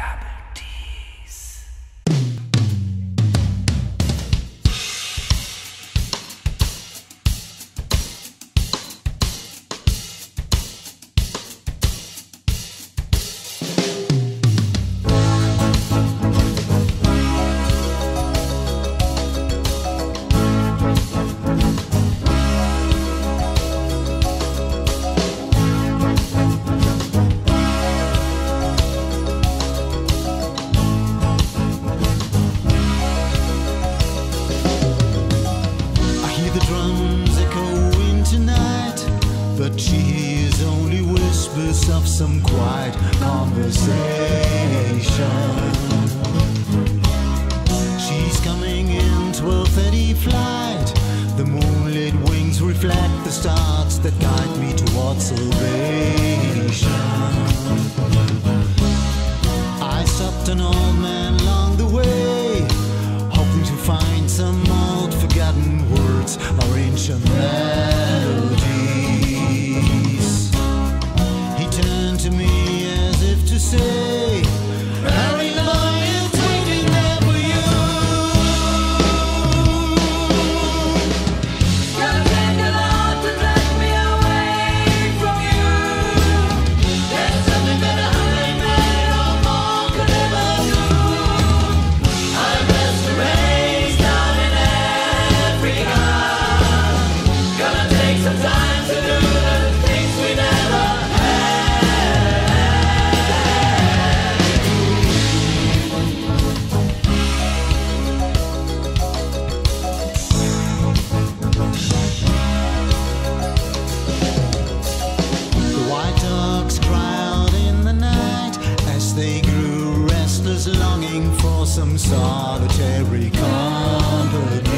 I conversation. She's coming in 12:30 flight. The moonlit wings reflect the stars that guide me towards salvation. I stopped an old man along the way, hoping to find some old forgotten words or ancient. dogs growled in the night as they grew restless, longing for some solitary company.